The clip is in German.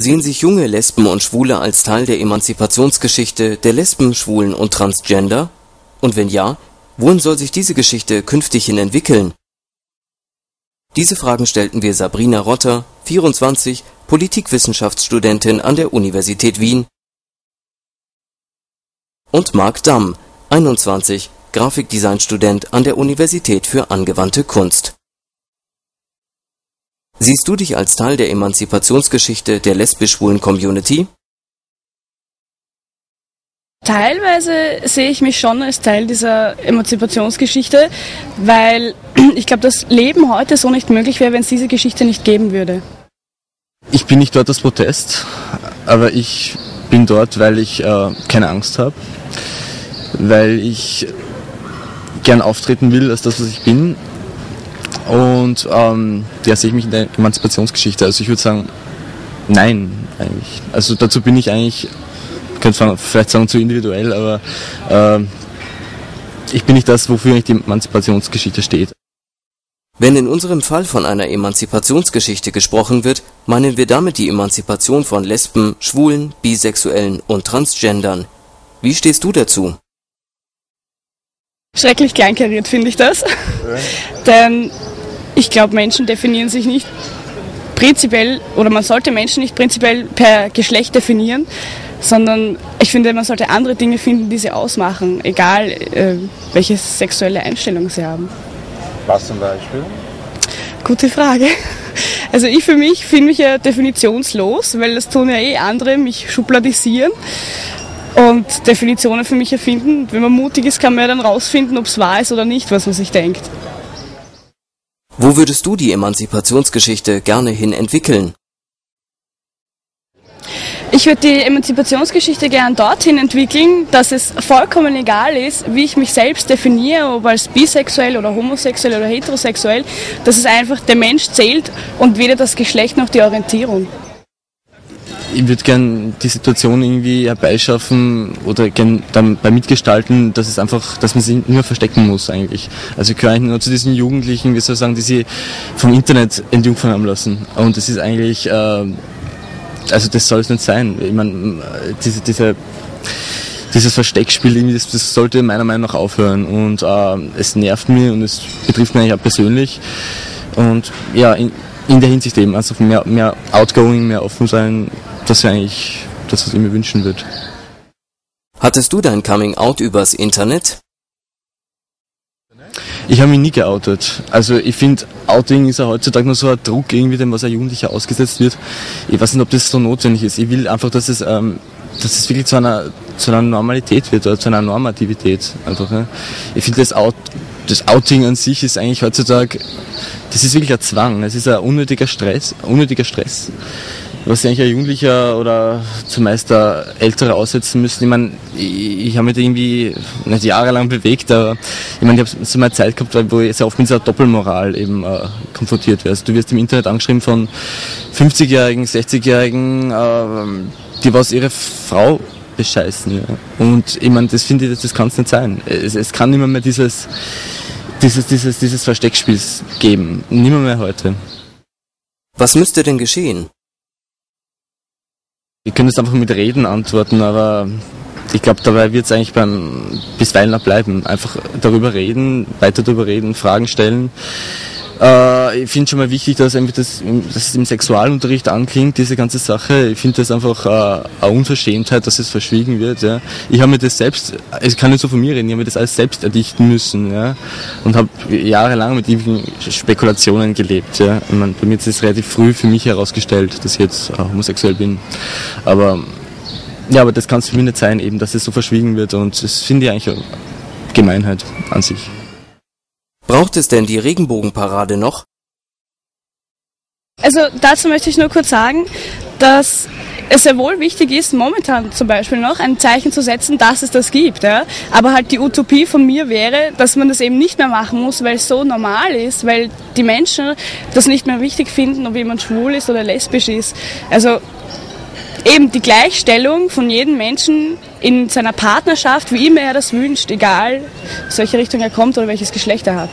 Sehen sich junge Lesben und Schwule als Teil der Emanzipationsgeschichte der Lesben, Schwulen und Transgender? Und wenn ja, wohin soll sich diese Geschichte künftig hin entwickeln? Diese Fragen stellten wir Sabrina Rotter, 24, Politikwissenschaftsstudentin an der Universität Wien und Mark Damm, 21, Grafikdesignstudent an der Universität für angewandte Kunst. Siehst du dich als Teil der Emanzipationsgeschichte der lesbisch-schwulen Community? Teilweise sehe ich mich schon als Teil dieser Emanzipationsgeschichte, weil ich glaube, das Leben heute so nicht möglich wäre, wenn es diese Geschichte nicht geben würde. Ich bin nicht dort aus Protest, aber ich bin dort, weil ich äh, keine Angst habe, weil ich gern auftreten will als das, was ich bin. Und ähm, ja, sehe ich mich in der Emanzipationsgeschichte. Also ich würde sagen, nein, eigentlich. Also dazu bin ich eigentlich, ich könnte vielleicht sagen, zu individuell, aber äh, ich bin nicht das, wofür eigentlich die Emanzipationsgeschichte steht. Wenn in unserem Fall von einer Emanzipationsgeschichte gesprochen wird, meinen wir damit die Emanzipation von Lesben, Schwulen, Bisexuellen und Transgendern. Wie stehst du dazu? Schrecklich kleinkariert finde ich das. Ja. Denn ich glaube, Menschen definieren sich nicht prinzipiell, oder man sollte Menschen nicht prinzipiell per Geschlecht definieren, sondern ich finde, man sollte andere Dinge finden, die sie ausmachen, egal äh, welche sexuelle Einstellung sie haben. Was zum Beispiel? Gute Frage. Also ich für mich finde mich ja definitionslos, weil das tun ja eh andere, mich schubladisieren und Definitionen für mich erfinden. Wenn man mutig ist, kann man ja dann rausfinden, ob es wahr ist oder nicht, was man sich denkt. Wo würdest du die Emanzipationsgeschichte gerne hin entwickeln? Ich würde die Emanzipationsgeschichte gern dorthin entwickeln, dass es vollkommen egal ist, wie ich mich selbst definiere, ob als bisexuell oder homosexuell oder heterosexuell, dass es einfach der Mensch zählt und weder das Geschlecht noch die Orientierung. Ich würde gern die Situation irgendwie herbeischaffen oder gern dabei mitgestalten, dass es einfach, dass man sich nicht mehr verstecken muss eigentlich. Also ich gehöre eigentlich nur zu diesen Jugendlichen, wie soll ich sagen, die sie vom Internet entjungfern haben lassen. Und das ist eigentlich äh, also das soll es nicht sein. Ich meine, diese, diese, dieses Versteckspiel, das, das sollte meiner Meinung nach aufhören. Und äh, es nervt mich und es betrifft mich eigentlich auch persönlich. Und ja, in, in der Hinsicht eben, also mehr, mehr outgoing, mehr offen sein, das wäre eigentlich das, was ich mir wünschen würde. Hattest du dein Coming Out übers Internet? Ich habe mich nie geoutet. Also ich finde, Outing ist ja heutzutage nur so ein Druck irgendwie, dem was ein Jugendlicher ausgesetzt wird. Ich weiß nicht, ob das so notwendig ist. Ich will einfach, dass es, ähm, dass es wirklich zu einer, zu einer Normalität wird oder zu einer Normativität. Einfach, ne? Ich finde, das, Out, das Outing an sich ist eigentlich heutzutage, das ist wirklich ein Zwang. Es ist ein unnötiger Stress, unnötiger Stress was eigentlich ein Jugendlicher oder zumeist ein Älterer aussetzen müssen. Ich meine, ich, ich habe mich irgendwie nicht jahrelang bewegt, aber ich meine, ich habe so mal Zeit gehabt, wo ich sehr oft mit dieser Doppelmoral eben äh, konfrontiert werde. Also du wirst im Internet angeschrieben von 50-Jährigen, 60-Jährigen, äh, die was ihre Frau bescheißen. Ja. Und ich meine, das finde ich, das, kann es nicht sein. Es, es kann nicht mehr, mehr dieses, dieses, dieses, dieses Versteckspiels geben. Nimmer mehr heute. Was müsste denn geschehen? Ich könnte es einfach mit Reden antworten, aber ich glaube, dabei wird es eigentlich beim bisweilen bleiben. Einfach darüber reden, weiter darüber reden, Fragen stellen. Äh, ich finde schon mal wichtig, dass, das, dass es im Sexualunterricht anklingt, diese ganze Sache. Ich finde das einfach äh, eine Unverschämtheit, dass es verschwiegen wird. Ja. Ich habe mir das selbst, ich kann nicht so von mir reden, ich habe mir das alles selbst erdichten müssen ja. und habe jahrelang mit ewigen Spekulationen gelebt. Ja. Ich mein, bei mir ist es relativ früh für mich herausgestellt, dass ich jetzt äh, homosexuell bin. Aber ja, aber das kann es für mich nicht sein, eben, dass es so verschwiegen wird und das finde ich eigentlich eine Gemeinheit an sich. Braucht es denn die Regenbogenparade noch? Also dazu möchte ich nur kurz sagen, dass es sehr wohl wichtig ist, momentan zum Beispiel noch ein Zeichen zu setzen, dass es das gibt. Ja? Aber halt die Utopie von mir wäre, dass man das eben nicht mehr machen muss, weil es so normal ist, weil die Menschen das nicht mehr wichtig finden, ob jemand schwul ist oder lesbisch ist. Also eben die Gleichstellung von jedem Menschen in seiner Partnerschaft, wie immer er das wünscht, egal, welche Richtung er kommt oder welches Geschlecht er hat.